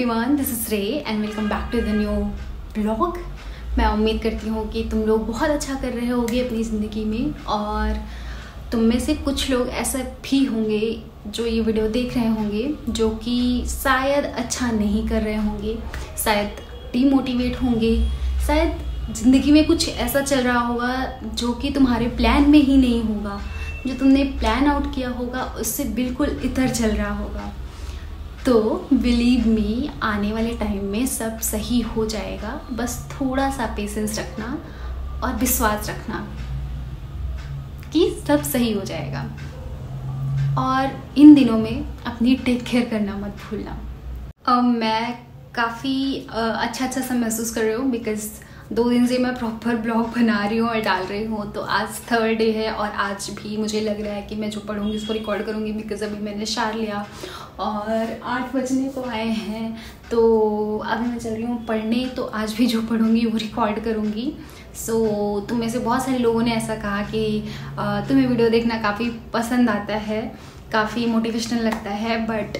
Everyone this is Ray and welcome back to the new blog मैं उम्मीद करती हूँ कि तुम लोग बहुत अच्छा कर रहे होगे अपनी ज़िंदगी में और तुम में से कुछ लोग ऐसे भी होंगे जो ये वीडियो देख रहे होंगे जो कि शायद अच्छा नहीं कर रहे होंगे, शायद डीमोटिवेट होंगे, शायद ज़िंदगी में कुछ ऐसा चल रहा होगा जो कि तुम्हारे प्लान में ही नहीं होगा, जो तुमने प्लान आउट किया होगा, उससे बिल्कुल इतर चल रहा होगा। तो बिलीव मी आने वाले टाइम में सब सही हो जाएगा। बस थोड़ा सा पेशेंस रखना और विश्वास रखना कि सब सही हो जाएगा। और इन दिनों में अपनी टेक केयर करना मत भूलना। मैं काफ़ी अच्छा अच्छा सा महसूस कर रही हूँ बिकॉज़ दो दिन से मैं प्रॉपर ब्लॉग बना रही हूँ और डाल रही हूँ तो आज थर्ड डे है और आज भी मुझे लग रहा है कि मैं जो पढ़ूँगी उसको रिकॉर्ड करूँगी बिकॉज़ अभी मैंने शार लिया और आठ बजने को आए हैं तो अभी मैं चल रही हूँ पढ़ने तो आज भी जो पढ़ूँगी वो रिकॉर्ड करूँगी। सो so, तुम में से बहुत सारे लोगों ने ऐसा कहा कि तुम्हें वीडियो देखना काफ़ी पसंद आता है काफ़ी मोटिवेशनल लगता है बट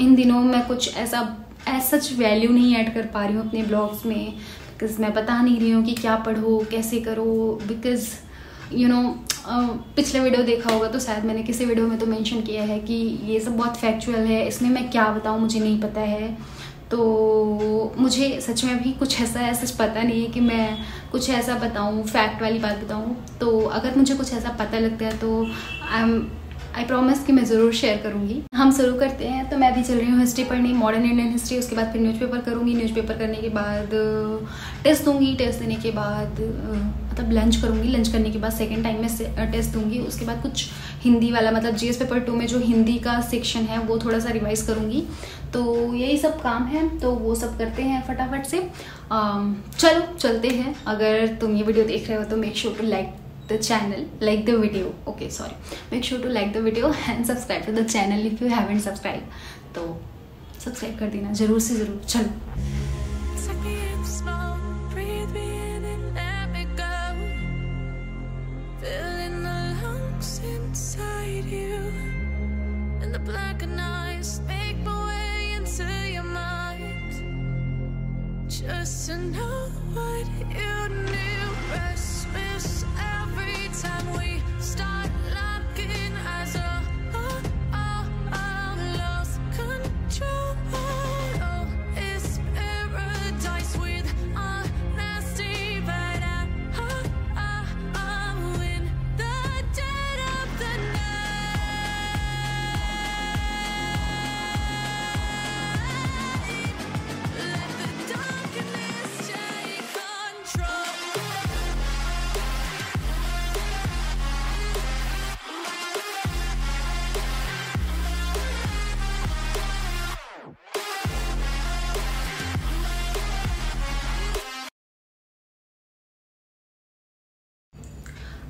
इन दिनों मैं कुछ ऐसा एज सच वैल्यू नहीं ऐड कर पा रही हूँ अपने ब्लॉग्स में। बिकॉज़ मैं बता नहीं रही हूँ कि क्या पढ़ो, कैसे करो बिकॉज़ यू नो पिछले वीडियो देखा होगा तो शायद मैंने किसी वीडियो में तो मेंशन किया है कि ये सब बहुत फैक्चुअल है, इसमें मैं क्या बताऊँ, मुझे नहीं पता है। तो मुझे सच में अभी कुछ ऐसा सच पता नहीं है कि मैं कुछ ऐसा बताऊँ फैक्ट वाली बात बताऊँ। तो अगर मुझे कुछ ऐसा पता लगता है तो आई एम आई प्रॉमिस कि मैं ज़रूर शेयर करूँगी। हम शुरू करते हैं तो मैं भी चल रही हूँ हिस्ट्री पढ़ने मॉडर्न इंडियन हिस्ट्री उसके बाद फिर न्यूज़पेपर करूँगी। न्यूज़पेपर करने के बाद टेस्ट दूँगी टेस्ट देने के बाद मतलब लंच करूँगी। लंच करने के बाद सेकेंड टाइम में टेस्ट दूँगी। उसके बाद कुछ हिंदी वाला मतलब जीएस पेपर टू में जो हिंदी का सेक्शन है, वो थोड़ा सा रिवाइज करूँगी। तो यही सब काम है तो वो सब करते हैं फटाफट से। चलो, चलते हैं। अगर तुम ये वीडियो देख रहे हो तो make sure to like the channel like the video okay sorry make sure to like the video and subscribe to the channel if you haven't subscribed तो सब्सक्राइब कर देना ज़रूर से ज़रूर चलो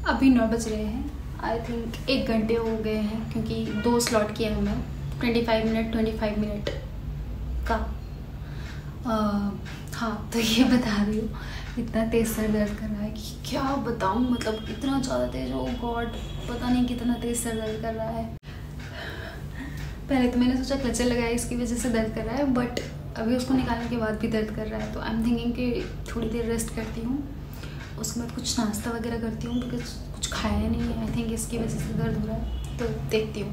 अभी नौ बज रहे हैं। आई थिंक एक घंटे हो गए हैं क्योंकि दो स्लॉट किया है मैं twenty five minute twenty five minute का। आ, हाँ तो ये बता रही हूँ। इतना तेज़ सर दर्द कर रहा है कि क्या बताऊँ? मतलब इतना ज़्यादा तेज़ हो गॉड पता नहीं कितना तेज़ सर दर्द कर रहा है। पहले तो मैंने सोचा क्लचर लगाया इसकी वजह से दर्द कर रहा है बट अभी उसको निकालने के बाद भी दर्द कर रहा है। तो आई एम थिंकिंग कि थोड़ी देर रेस्ट करती हूँ। उसके बाद कुछ नाश्ता वगैरह करती हूँ बिकॉज़ कुछ खाया नहीं है। आई थिंक इसकी वजह से दर्द हो रहा है। तो देखती हूँ।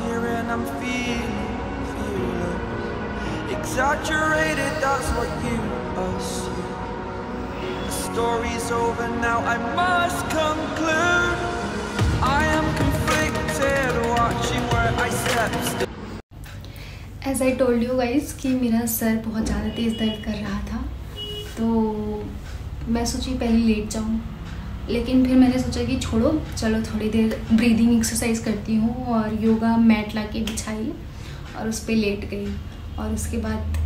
here and I'm feeling, feeling Exaggerated, that's what you assume The story's over now, I must conclude I am conflicted, watching where I step As I told you guys कि मेरा सर बहुत ज़्यादा तेज़ दर्द कर रहा था तो मैं सोची पहले लेट जाऊँ लेकिन फिर मैंने सोचा कि छोड़ो, चलो थोड़ी देर ब्रीदिंग एक्सरसाइज करती हूँ और योगा मैट ला के बिछाई और उस पर लेट गई। और उसके बाद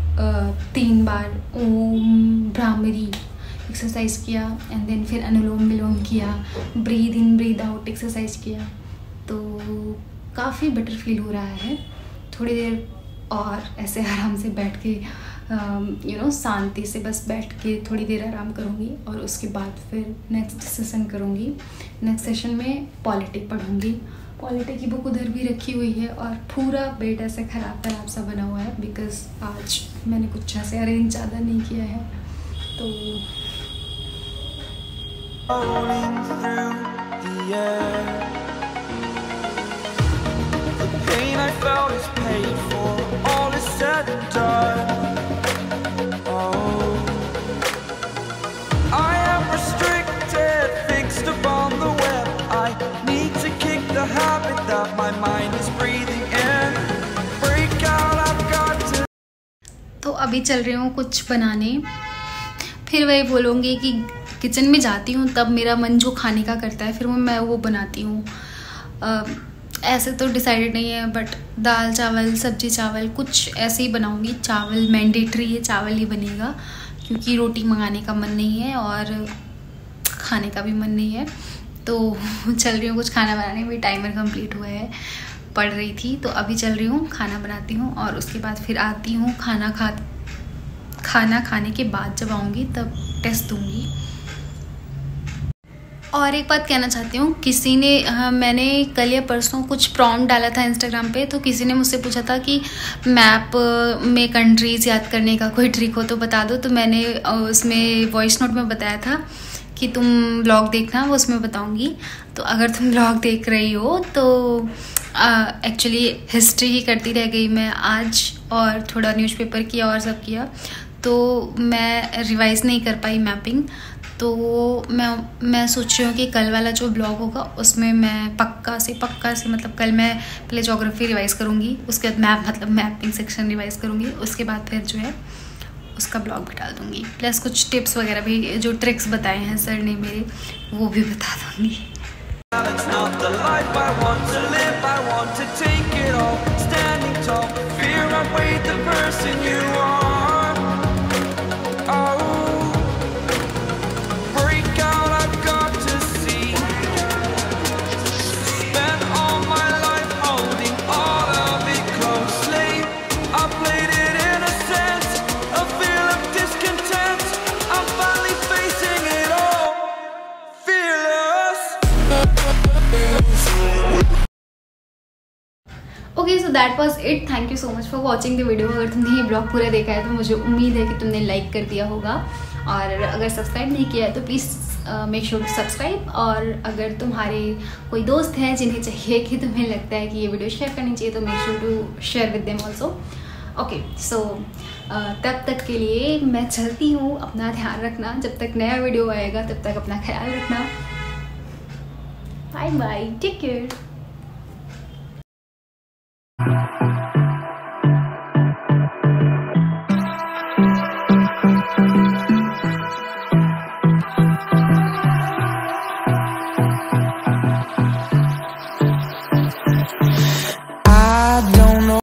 तीन बार ओम भ्रामरी एक्सरसाइज किया एंड देन फिर अनुलोम विलोम किया breathe in breathe out exercise किया। तो काफ़ी बेटर फील हो रहा है। थोड़ी देर और ऐसे आराम से बैठ के यू नो शांति से बस बैठ के थोड़ी देर आराम करूँगी और उसके बाद फिर नेक्स्ट सेशन करूँगी। नेक्स्ट सेशन में पॉलिटिक पढ़ूँगी। पॉलिटिक की बुक उधर भी रखी हुई है और पूरा बेड ऐसे ख़राब ख़राब सा बना हुआ है बिकॉज़ आज मैंने कुछ ऐसे अरेंज ज़्यादा नहीं किया है। तो the. Pain I felt is paid for, अभी चल रही हूँ कुछ बनाने। फिर वही बोलूँगी कि किचन में जाती हूँ, तब मेरा मन जो खाने का करता है, फिर वो मैं वो बनाती हूँ। ऐसे तो डिसाइडेड नहीं है बट दाल, चावल, सब्ज़ी, चावल, कुछ ऐसे ही बनाऊँगी। चावल मैंडेटरी है, चावल ही बनेगा, क्योंकि रोटी मंगाने का मन नहीं है और खाने का भी मन नहीं है। तो चल रही हूँ कुछ खाना बनाने में टाइमर कंप्लीट हुआ है, पढ़ रही थी तो अभी चल रही हूँ, खाना बनाती हूँ और उसके बाद फिर आती हूँ, खाना खा खाना खाने के बाद जब आऊँगी तब टेस्ट दूँगी। और एक बात कहना चाहती हूँ किसी ने हाँ, मैंने कल या परसों कुछ प्रॉम्प्ट डाला था इंस्टाग्राम पे तो किसी ने मुझसे पूछा था कि मैप में कंट्रीज़ याद करने का कोई ट्रिक हो तो बता दो। तो मैंने उसमें वॉइस नोट में बताया था कि तुम ब्लॉग देखना वो उसमें बताऊँगी। तो अगर तुम ब्लॉग देख रही हो तो एक्चुअली हिस्ट्री ही करती रह गई मैं आज और थोड़ा न्यूज़पेपर किया और सब किया। तो मैं रिवाइज नहीं कर पाई मैपिंग तो मैं मैं सोच रही हूँ कि कल वाला जो ब्लॉग होगा उसमें मैं पक्का से पक्का से मतलब कल मैं पहले जोग्राफी रिवाइज करूँगी उसके बाद मैप मतलब मैपिंग सेक्शन रिवाइज करूँगी उसके बाद फिर जो है उसका ब्लॉग भी डाल दूँगी प्लस कुछ टिप्स वगैरह भी जो ट्रिक्स बताए हैं सर ने मेरे वो भी बता दूँगी. Standing tall, fear I weighed the person you are. It thank you so much for watching the video अगर तुमने ये ब्लॉग पूरा देखा है तो मुझे उम्मीद है कि तुमने लाइक कर दिया होगा। और अगर सब्सक्राइब नहीं किया है तो please make sure to subscribe और अगर तुम्हारे कोई दोस्त हैं जिन्हें चाहिए कि तुम्हें लगता है कि ये वीडियो शेयर करनी चाहिए तो make sure to share with them also okay so तब तक के लिए मैं चलती हूँ अपना ध्यान रखना। जब तक नया वीडियो आएगा, तब तक अपना ख्याल रखना। Bye bye take care